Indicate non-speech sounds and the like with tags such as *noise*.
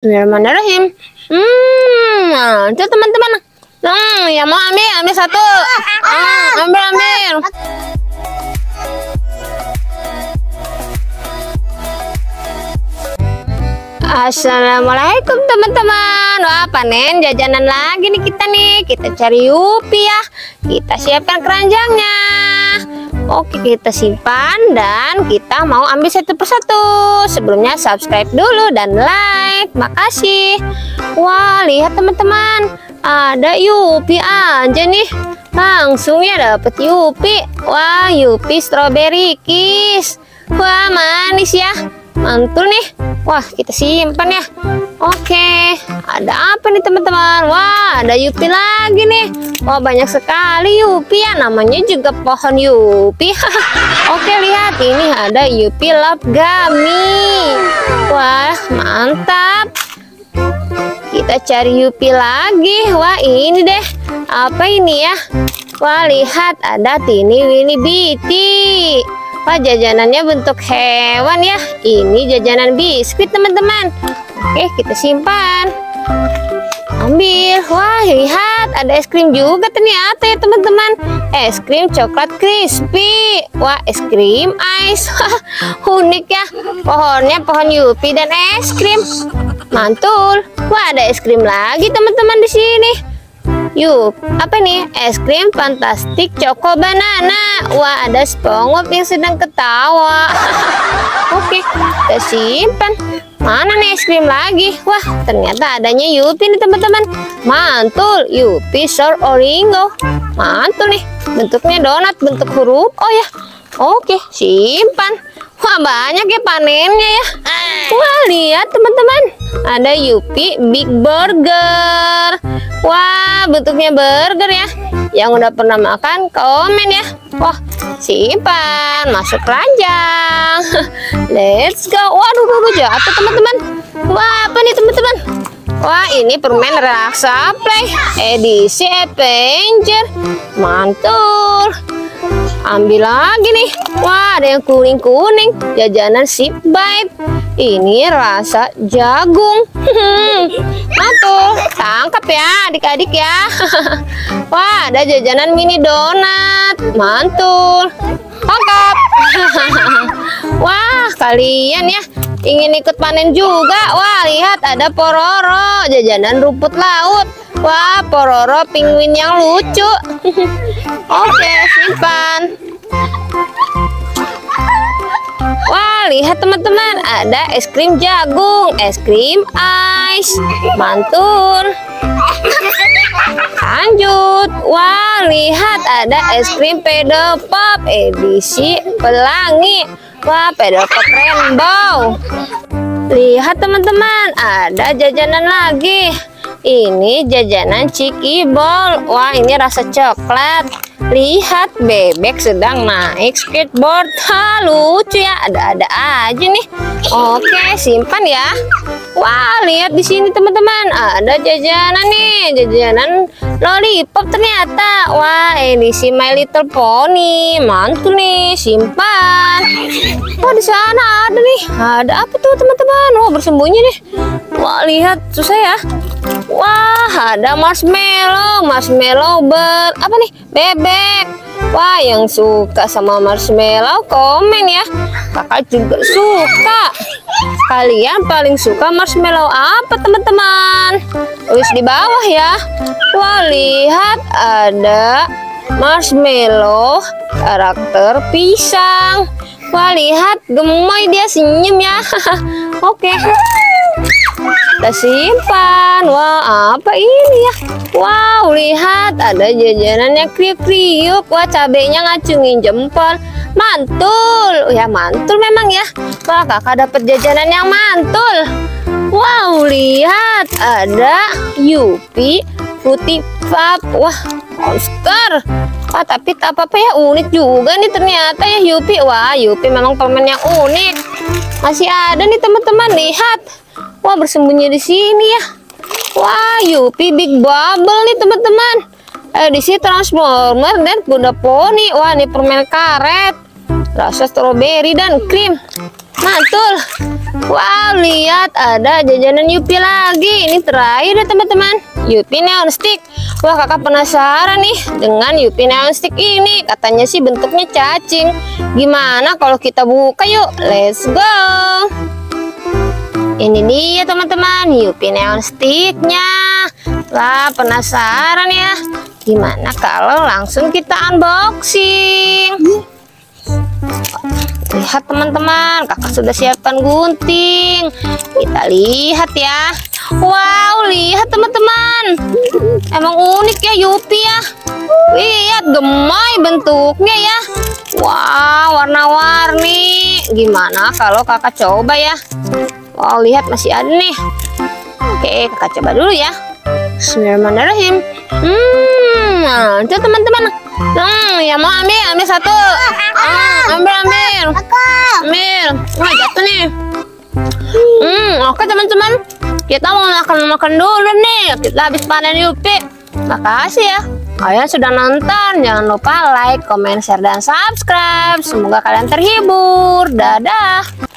Bismillahirrahmanirrahim. Hmm, nah, itu teman-teman. Hmm, yang mau ambil, ambil satu. Hmm, ambil, ambil. Assalamualaikum teman-teman Wah panen jajanan lagi nih kita nih Kita cari Yupi ya Kita siapkan keranjangnya Oke kita simpan dan kita mau ambil satu persatu. Sebelumnya subscribe dulu dan like. Makasih. Wah lihat teman-teman. Ada Yupi aja nih. Langsung ya dapet Yupi. Wah Yupi strawberry kiss. Wah manis ya. Mantul nih. Wah kita simpan ya oke ada apa nih teman-teman? Wah ada yupi lagi nih. Wah banyak sekali yupi ya. Namanya juga pohon yupi. *laughs* Oke lihat. Ini ada yupi love gummy. Wah mantap. Kita cari yupi lagi. Wah ini deh. Apa ini ya? Wah lihat. Ada tini wini biti Wah jajanannya bentuk hewan ya? Ini jajanan biskuit teman-teman. Oke kita simpan. Ambil. Wah lihat ada es krim juga ternyata ya teman-teman. Es krim coklat crispy. Wah es krim ice. *laughs* Unik ya. Pohonnya pohon yupi dan es krim. Mantul. Wah ada es krim lagi teman-teman di sini Yuk, apa nih? Es krim fantastik Choco Banana. Wah, ada SpongeBob yang sedang ketawa. *laughs* Oke, kita simpan. Mana nih es krim lagi? Wah, ternyata adanya Yupi nih teman-teman. Mantul, Yupi Sour Oringo. Mantul nih. Bentuknya donat, bentuk huruf. Oh ya. Oke, simpan. Wah, banyak ya panennya ya. Wah, lihat teman-teman. Ada Yupi Big Burger. Wah, bentuknya burger ya. Yang udah pernah makan, komen ya. Wah, simpan, masuk keranjang. *laughs* Let's go. Waduh, waduh, jatuh teman-teman. Wah, apa nih teman-teman? Wah, ini permen raksa play edisi Avenger. Mantul. Ambil lagi nih. Wah, ada yang kuning-kuning. Jajanan sip bite. Ini rasa jagung. *laughs* Tuh, tangkap ya adik-adik ya. *laughs* Wah, ada jajanan mini donat. Mantul. Tangkap. *laughs* Wah, kalian ya ingin ikut panen juga. Wah, lihat ada pororo, jajanan rumput laut. Wah, pororo penguin yang lucu. Oke, simpan. Lihat teman-teman, ada es krim jagung, es krim ice, mantul. Lanjut. Wah, lihat ada es krim pedal pop edisi pelangi. Wah, pedal pop rainbow. Lihat teman-teman, ada jajanan lagi. Ini jajanan Ciki Ball. Wah, ini rasa coklat. Lihat bebek sedang naik skateboard. Ha, lucu ya. Ada-ada aja nih. Oke, simpan ya. Wah, lihat di sini teman-teman. Ada jajanan nih, jajanan lollipop ternyata. Wah, edisi My Little Pony. Mantul nih, simpan. Wah, di sana ada nih. Ada apa tuh teman-teman? Wah, bersembunyi nih. Wah, lihat susah ya. Wah, ada marshmallow, marshmallow ber apa nih? Bebek. Wah, yang suka sama marshmallow komen ya. Kakak juga suka. Kalian paling suka marshmallow apa, teman-teman? Tulis di bawah ya. Wah, lihat ada marshmallow karakter pisang. Wah, lihat gemoy dia senyum ya. *laughs* Oke. Kita simpan. Wah, apa ini ya? Wow, lihat ada jajanannya kriuk-kriuk. Wah, cabenya ngacungin jempol. Mantul. Ya, mantul memang ya. Wah, kakak dapat jajanan yang mantul. Wow, lihat ada Yupi putih pap. Wah, monster. Wah, tapi tak apa-apa ya unik juga nih ternyata ya Yupi. Wah, Yupi memang permen yang unik. Masih ada nih teman-teman, lihat. Wah, bersembunyi di sini ya. Wah, Yupi Big Bubble nih teman-teman. Edisi Transformer dan kuda poni. Wah, ini permen karet. Rasa stroberi dan krim. Mantul. Wow, lihat ada jajanan Yupi lagi. Ini terakhir ya teman-teman. Yupi Neon Stick. Wah, kakak penasaran nih dengan Yupi Neon Stick ini. Katanya sih bentuknya cacing. Gimana kalau kita buka yuk? Let's go. Ini dia teman-teman, Yupi Neon Sticknya. Wah, penasaran ya. Gimana kalau langsung kita unboxing? Lihat teman-teman, kakak sudah siapkan gunting. Kita lihat ya. Wow, lihat teman-teman. Emang unik ya Yupi ya. Lihat gemoy bentuknya ya. Wow, warna-warni. Gimana kalau kakak coba ya? Wow, lihat masih ada nih. Oke, kakak coba dulu ya. Bismillahirrahmanirrahim. Hmm, nah, itu teman-teman. Hmm, yang mau ambil, ambil satu. Hmm, ambil, ambil. Ambil. Wah, jatuh nih. Hmm, oke teman-teman. Kita mau makan-makan dulu nih. Kita habis panen Yupi. Makasih ya. Kalian sudah nonton. Jangan lupa like, comment, share, dan subscribe. Semoga kalian terhibur. Dadah.